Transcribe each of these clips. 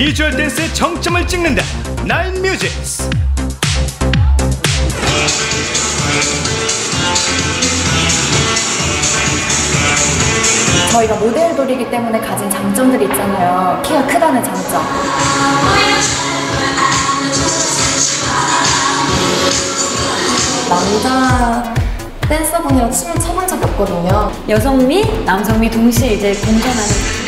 비주얼 댄스의 정점을 찍는다. 나인 뮤직스. 저희가 모델 돌이기 때문에 가진 장점들이 있잖아요. 키가 크다는 장점. 남자 댄서분이랑 춤을 춰본 적이 없거든요. 여성미, 남성미 동시에 이제 공존하는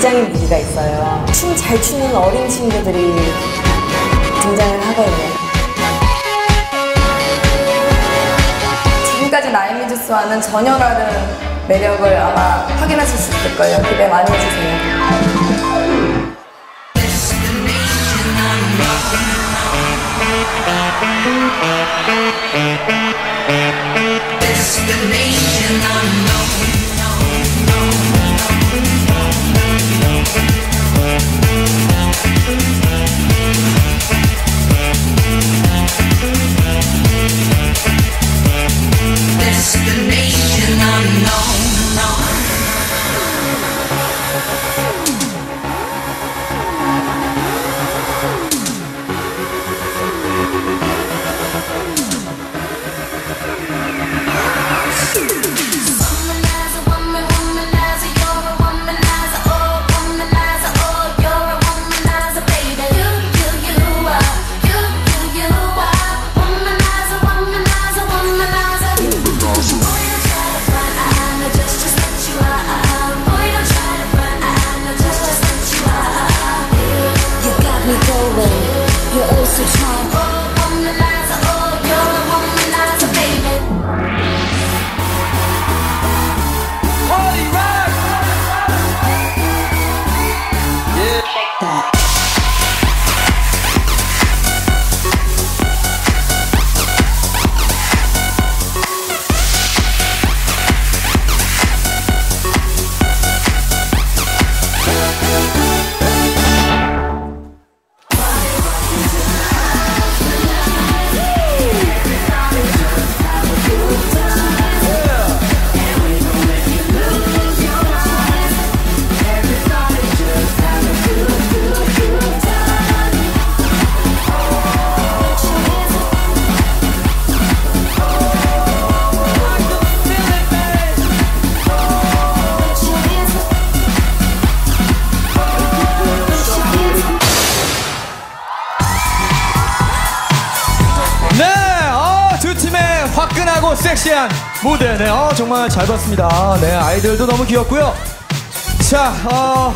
비장의 무기가 있어요. 춤 잘 추는 어린 친구들이 등장을 하거든요. 지금까지 나이미주스와는 전혀 다른 매력을 아마 확인하실 수 있을 거예요. 기대 많이 해주세요. 화끈하고 섹시한 무대, 네, 어, 정말 잘 봤습니다. 네, 아이들도 너무 귀엽고요. 자, 어.